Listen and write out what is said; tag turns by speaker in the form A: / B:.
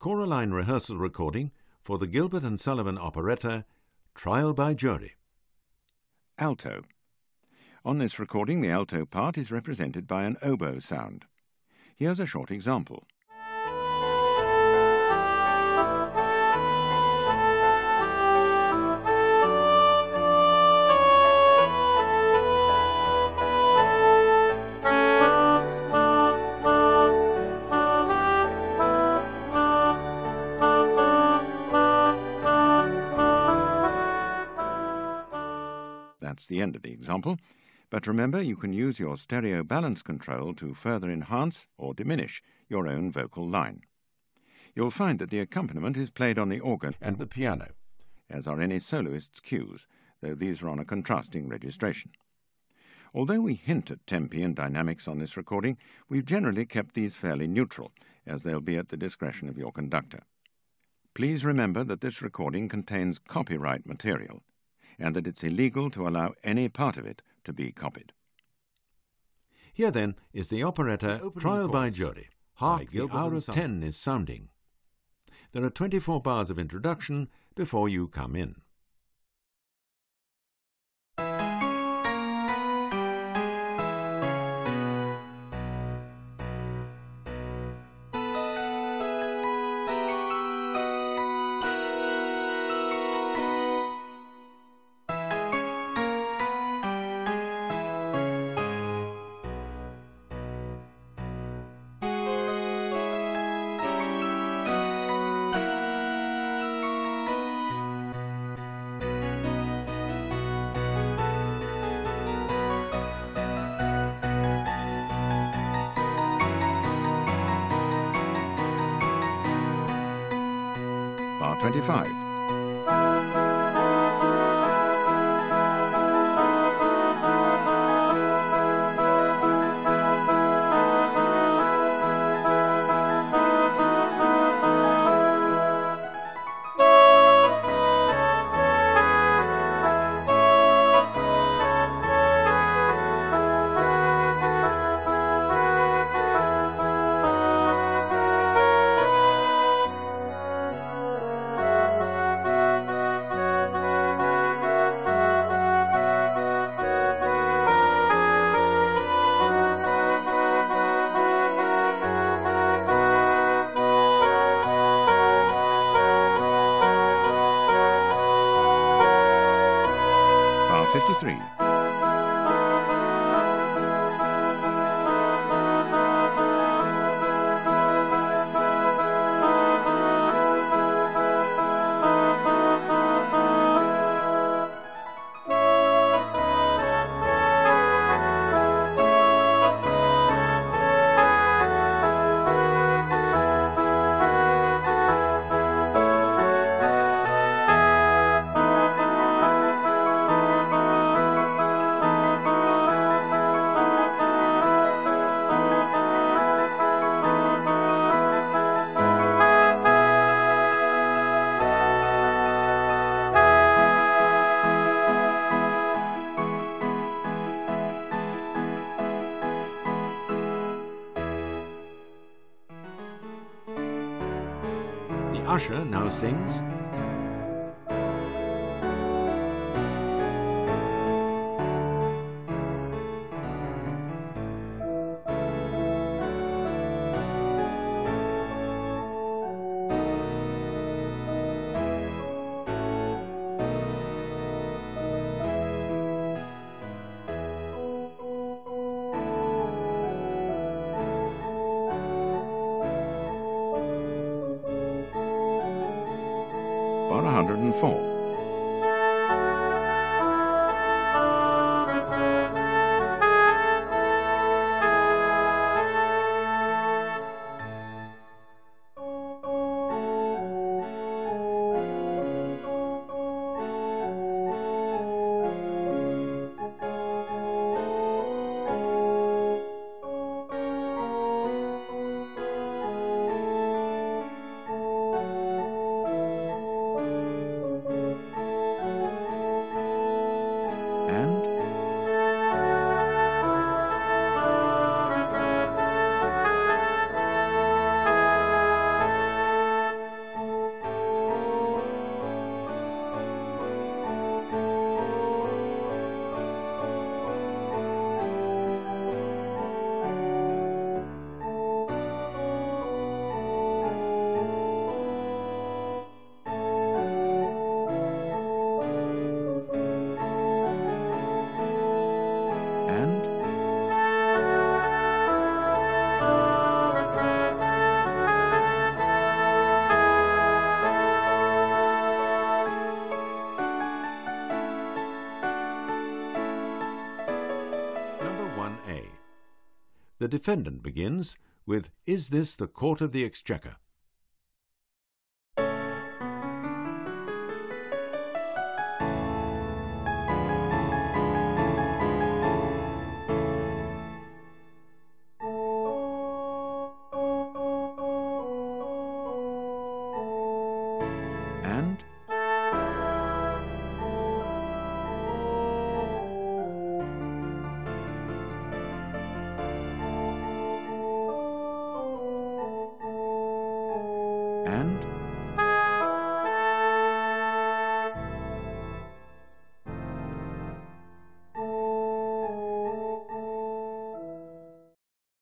A: Choraline rehearsal recording for the Gilbert and Sullivan operetta Trial by Jury.
B: Alto. On this recording, the alto part is represented by an oboe sound. Here's a short example. That's the end of the example. But remember, you can use your stereo balance control to further enhance or diminish your own vocal line. You'll find that the accompaniment is played on the organ and the piano, as are any soloist's cues, though these are on a contrasting registration. Although we hint at tempi and dynamics on this recording, we've generally kept these fairly neutral, as they'll be at the discretion of your conductor. Please remember that this recording contains copyright material, and that it's illegal to allow any part of it to be copied.
A: Here then is the operetta
B: opening
A: Trial by
B: chorus
A: Jury.
B: by
A: Hark, the
B: Gilbert
A: hour of ten is sounding. There are 24 bars of introduction before you come in.
B: Bar 25. 53.
A: Usher now sings
B: 104. A. The defendant begins with Is this the Court of the Exchequer?
C: and and